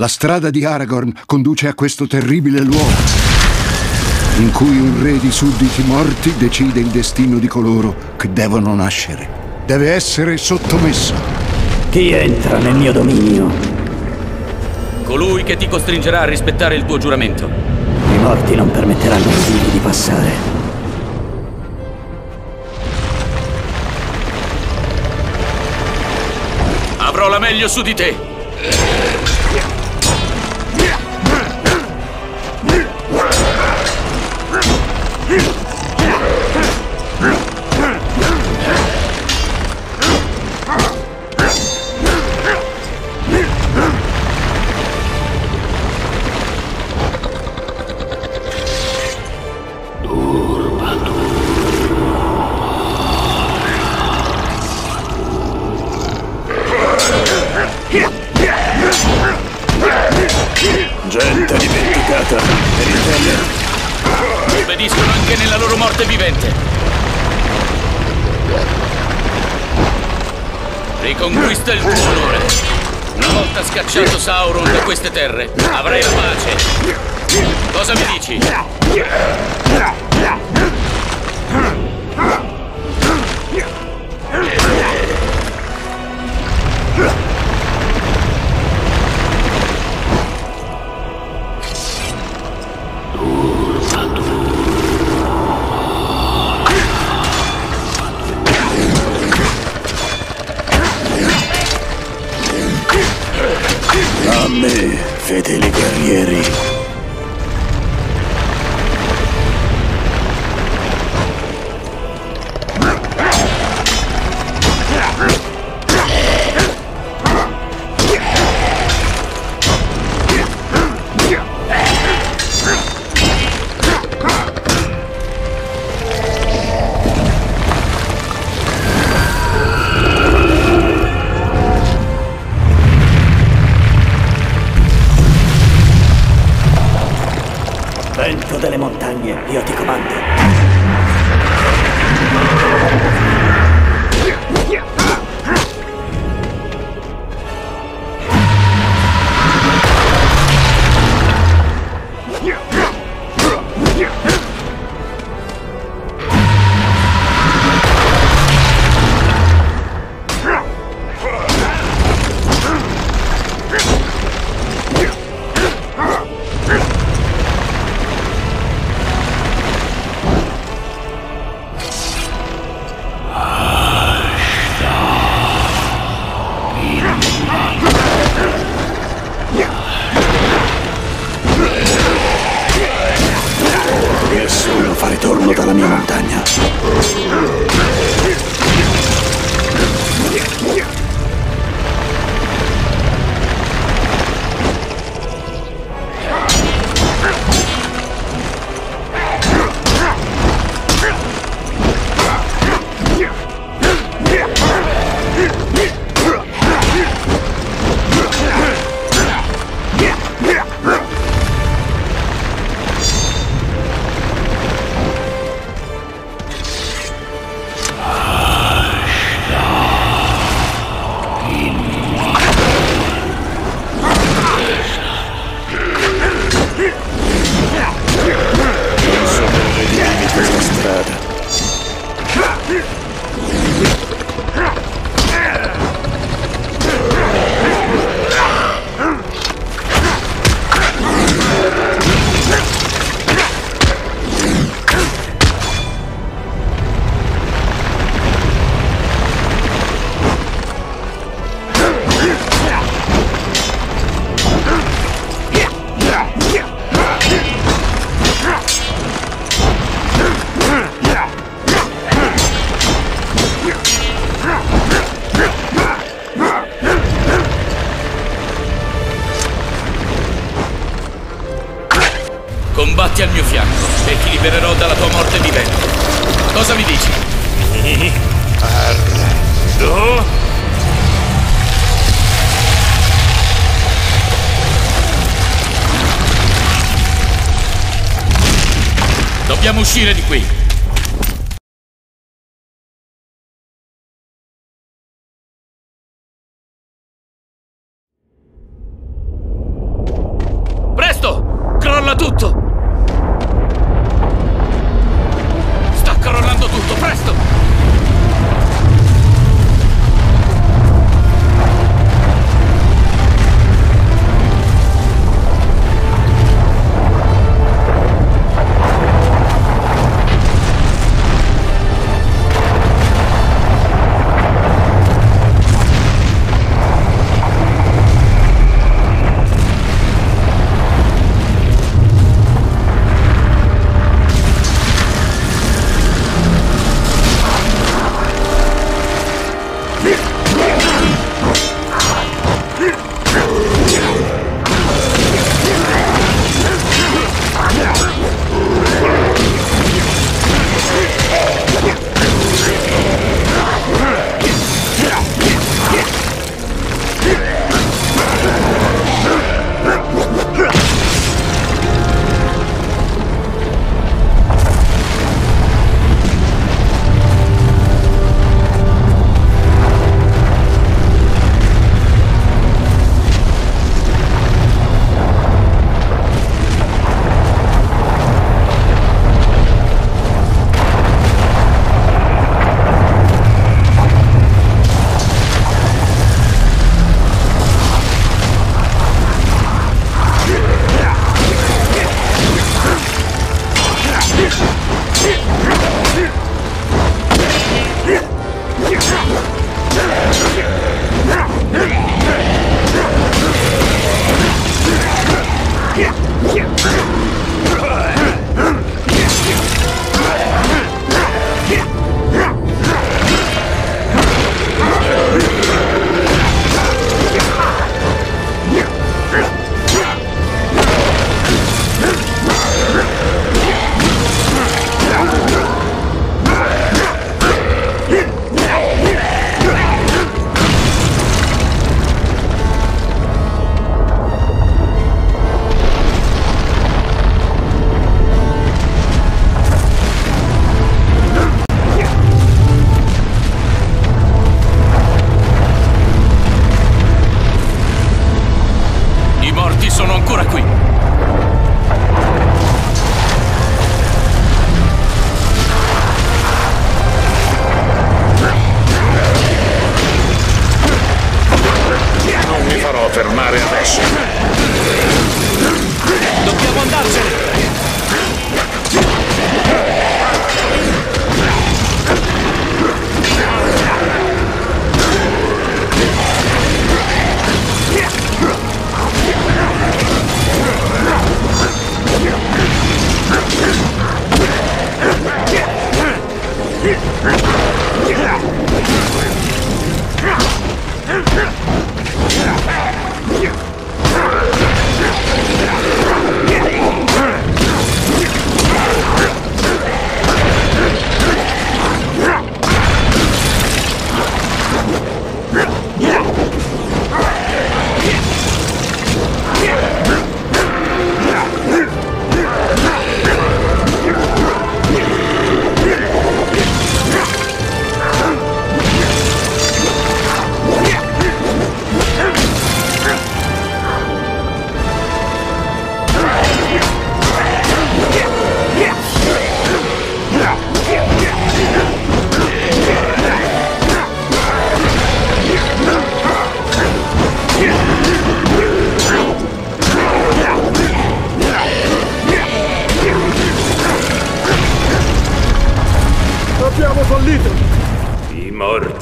La strada di Aragorn conduce a questo terribile luogo, in cui un re di sudditi morti decide il destino di coloro che devono nascere. Deve essere sottomesso. Chi entra nel mio dominio? Colui che ti costringerà a rispettare il tuo giuramento. I morti non permetteranno ai vivi di passare. Avrò la meglio su di te. Obbediscono anche nella loro morte vivente. Riconquista il tuo onore. Una volta scacciato Sauron da queste terre, avrai la pace. Cosa mi dici? A mahvedelim. mi montaña. Yeah. Ardo? Dobbiamo uscire di qui. Crolla tutto! Sta crollando tutto, presto!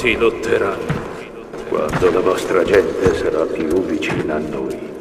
Morti lotteranno quando la vostra gente sarà più vicina a noi.